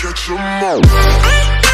catch 'em all.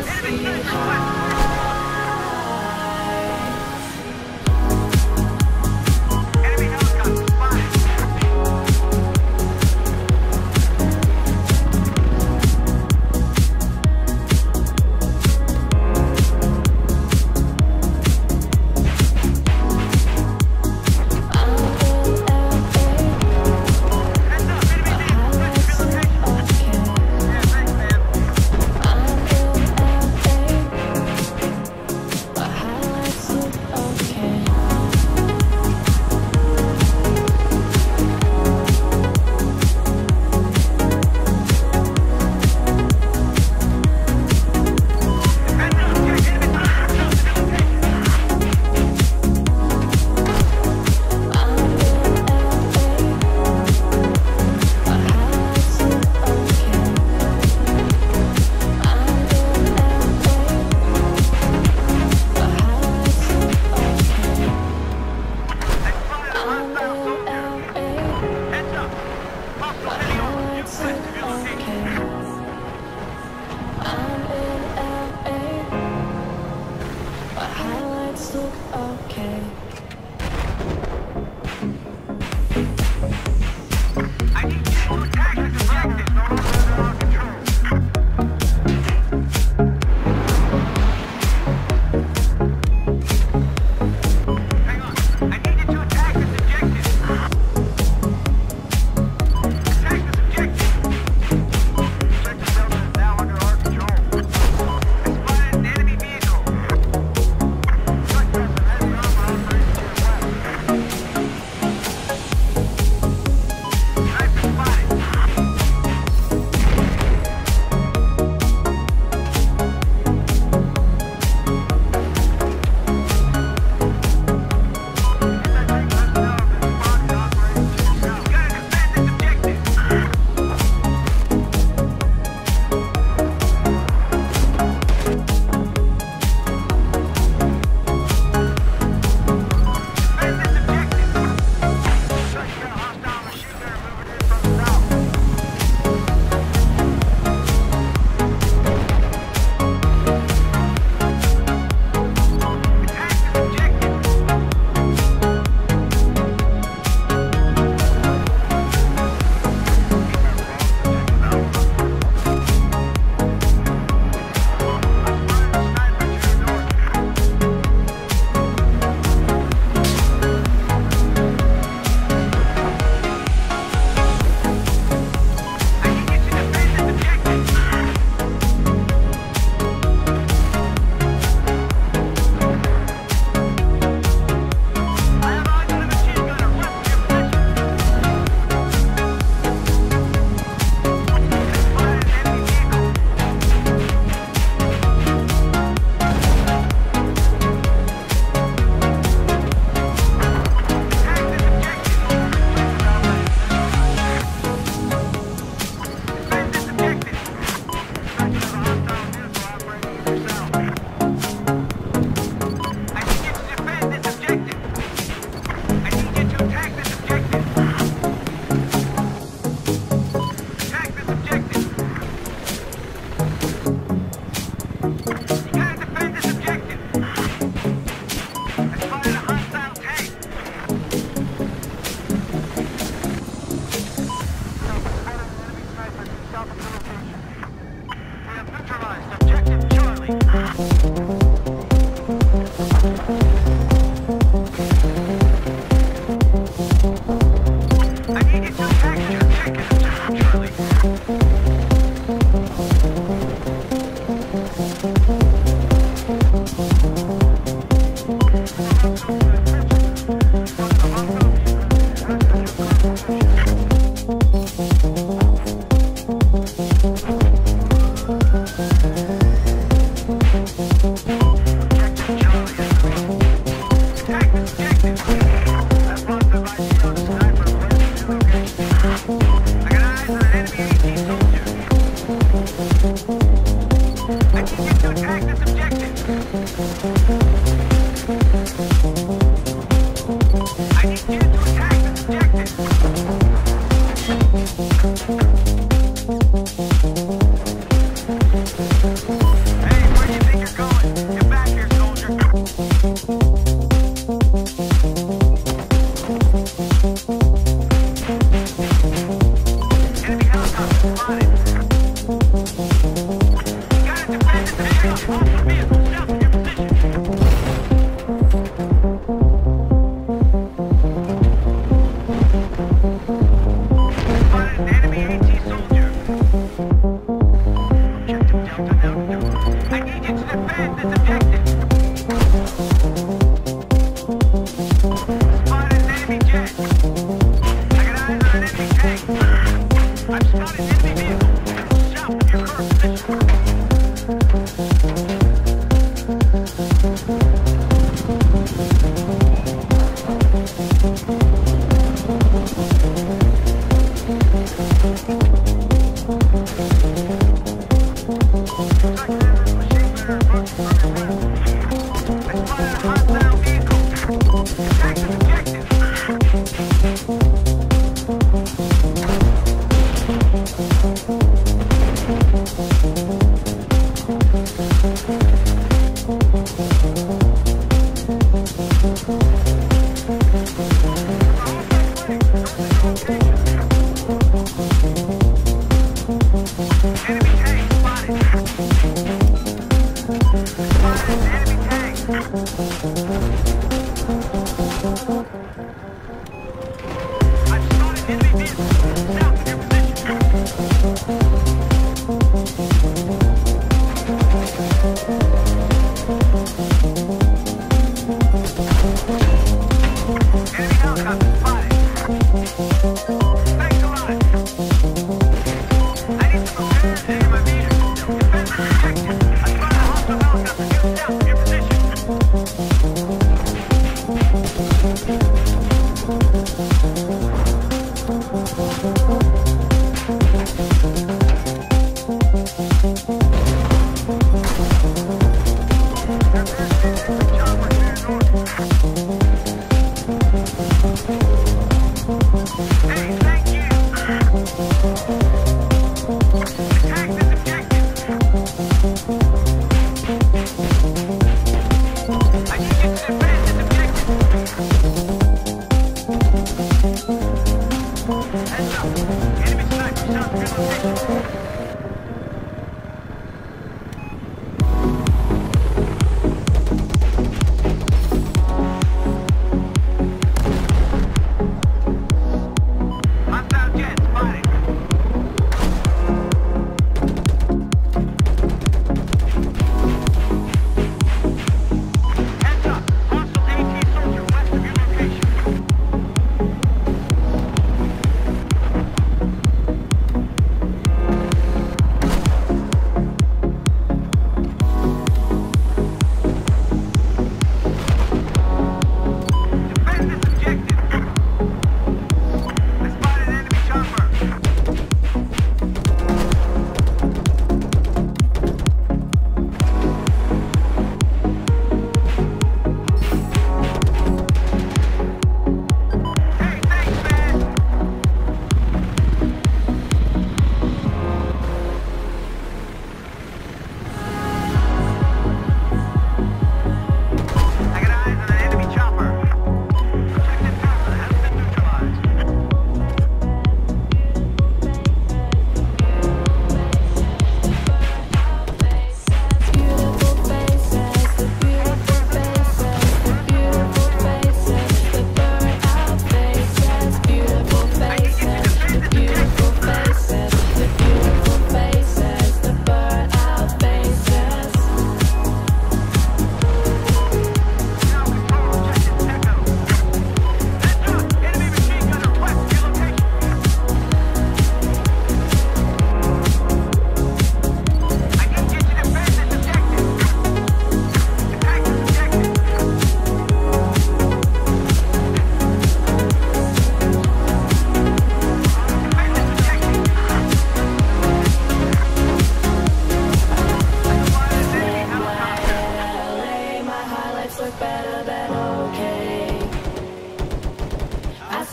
Enemy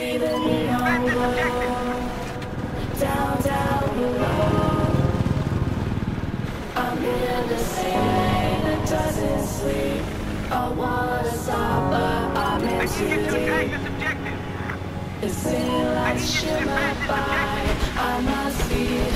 see the neon glow down, down below. I'm in the sand that doesn't sleep. I wanna stop, but I'm in too deep. It seems shimmer by. I must be.